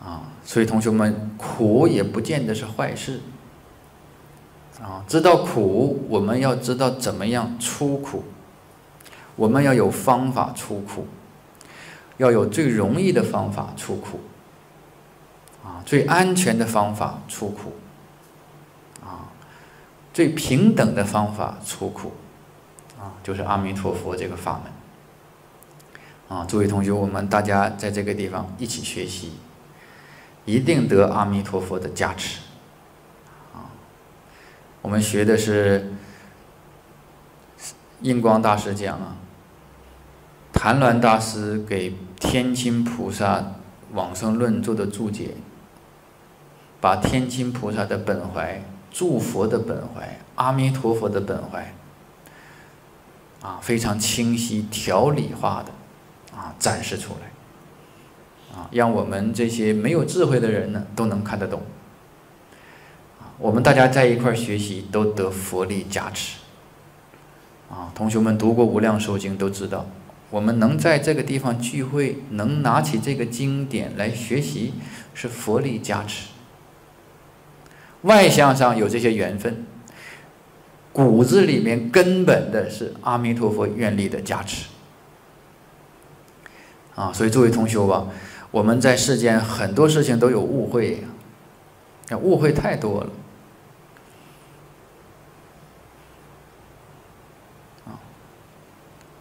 啊，所以同学们，苦也不见得是坏事。啊，知道苦，我们要知道怎么样出苦，我们要有方法出苦，要有最容易的方法出苦，啊，最安全的方法出苦，啊，最平等的方法出苦，啊，就是阿弥陀佛这个法门。啊，诸位同学，我们大家在这个地方一起学习，一定得阿弥陀佛的加持。啊我们学的是印光大师讲啊，谭鸾大师给天亲菩萨往生论做的注解，把天亲菩萨的本怀、诸佛的本怀、阿弥陀佛的本怀，啊，非常清晰、条理化的啊展示出来，啊，让我们这些没有智慧的人呢都能看得懂。我们大家在一块学习，都得佛力加持。啊，同学们读过《无量寿经》都知道，我们能在这个地方聚会，能拿起这个经典来学习，是佛力加持。外向上有这些缘分，骨子里面根本的是阿弥陀佛愿力的加持。啊，所以诸位同学吧，我们在世间很多事情都有误会呀，误会太多了。啊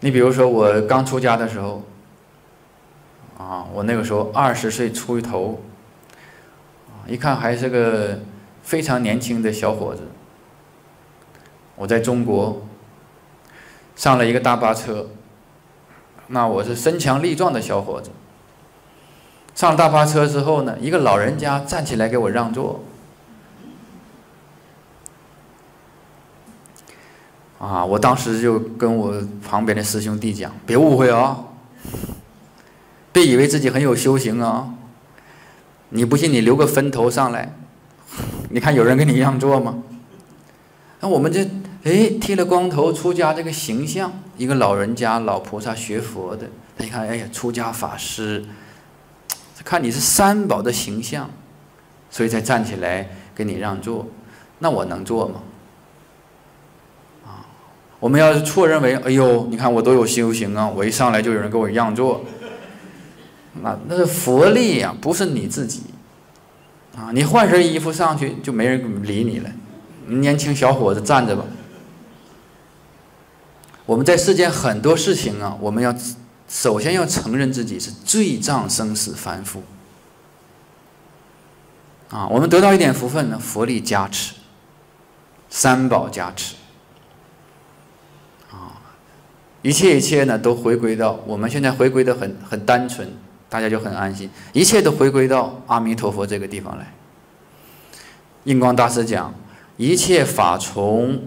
你比如说，我刚出家的时候，啊，我那个时候二十岁出头，啊，一看还是个非常年轻的小伙子。我在中国上了一个大巴车，那我是身强力壮的小伙子。上大巴车之后呢，一个老人家站起来给我让座。啊！我当时就跟我旁边的师兄弟讲：“别误会啊，别以为自己很有修行啊。你不信，你留个分头上来，你看有人给你让座吗？那我们这哎剃了光头出家这个形象，一个老人家老菩萨学佛的，他一看，哎呀，出家法师，看你是三宝的形象，所以才站起来给你让座。那我能坐吗？”啊我们要是错认为，哎呦，你看我都有修行啊，我一上来就有人给我让座，那那是佛力呀，不是你自己，啊，你换身衣服上去就没人理你了，年轻小伙子站着吧。我们在世间很多事情啊，我们要首先要承认自己是罪障生死凡夫，啊，我们得到一点福分呢，佛力加持，三宝加持。啊一切一切呢，都回归到我们现在回归的很很单纯，大家就很安心。一切都回归到阿弥陀佛这个地方来。印光大师讲，一切法从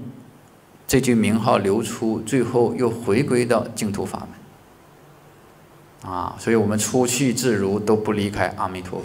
这句名号流出，最后又回归到净土法门。啊，所以我们出去自如，都不离开阿弥陀佛。